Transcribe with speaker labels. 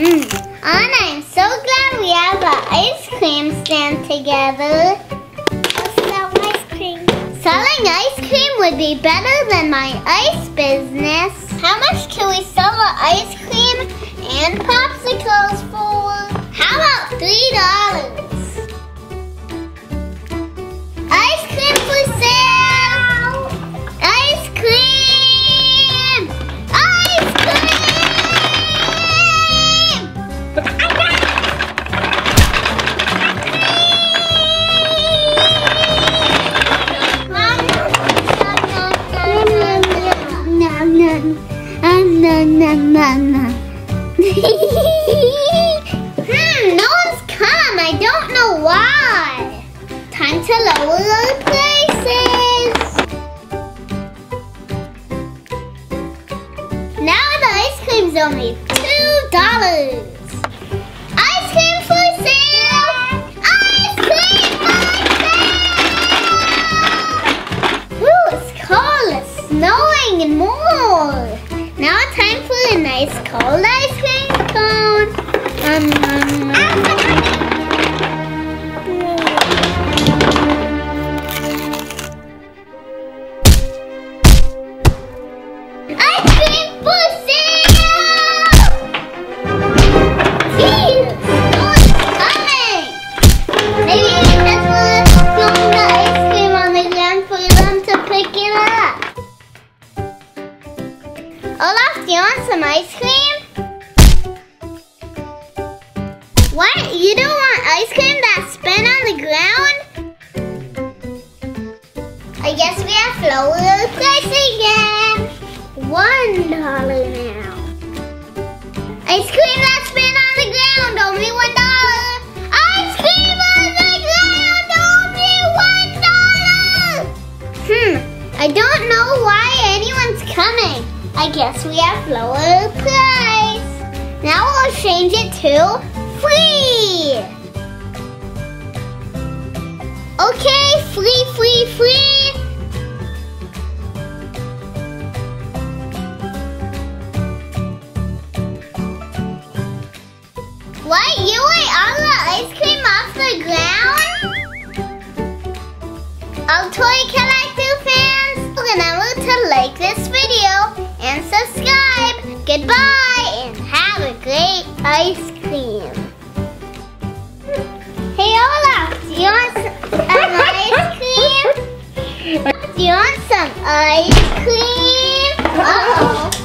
Speaker 1: Mm. Anna, I'm so glad we have an ice cream stand together. Ice cream. Selling ice cream would be better than my ice business. How much can we sell the ice cream and popsicles hmm, no one's come. I don't know why. Time to lower the prices. Now the ice cream's only two dollars. Ice cream for sale! Ice cream for sale! Snowing and more. Nice cold ice cream cone. Um, um. Want some ice cream? What? You don't want ice cream that's spin on the ground? I guess we have to lower the price again. One dollar now. Ice cream that's I guess we have lower price. Now we'll change it to free. Okay, free, free, free. What? You ate all the ice cream off the ground? Oh, toy collector fans, remember to like this and subscribe. Goodbye and have a great ice cream. Hey Olaf, do you want some ice cream? Do you want some ice cream? Uh -oh.